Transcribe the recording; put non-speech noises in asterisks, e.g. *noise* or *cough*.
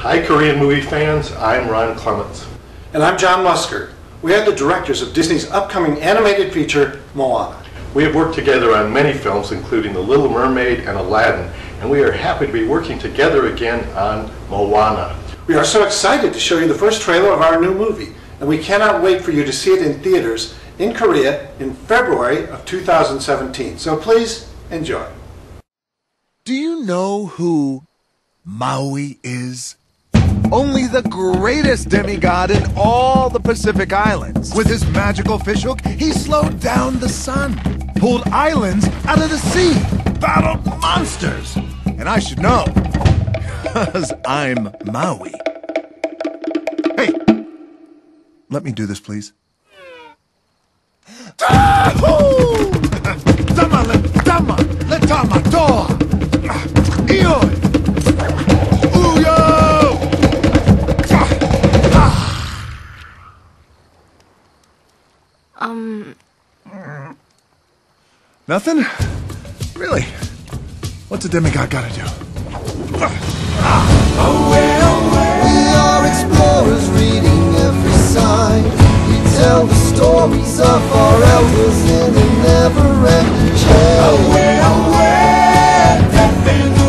Hi, Korean movie fans. I'm Ron Clements. And I'm John Musker. We are the directors of Disney's upcoming animated feature, Moana. We have worked together on many films, including The Little Mermaid and Aladdin, and we are happy to be working together again on Moana. We are so excited to show you the first trailer of our new movie, and we cannot wait for you to see it in theaters in Korea in February of 2017. So please enjoy. Do you know who Maui is? Only the greatest demigod in all the Pacific Islands. With his magical fishhook, he slowed down the sun, pulled islands out of the sea, battled monsters. And I should know, *laughs* because I'm Maui. Hey, let me do this, please. Um. Nothing? Really? What's a demigod gotta do? Away, away. We are explorers reading every sign. We tell the stories of our elders in a never ending. Away, away. Defendo.